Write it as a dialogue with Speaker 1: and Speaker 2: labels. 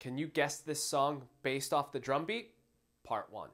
Speaker 1: Can you guess this song based off the drum beat? Part 1.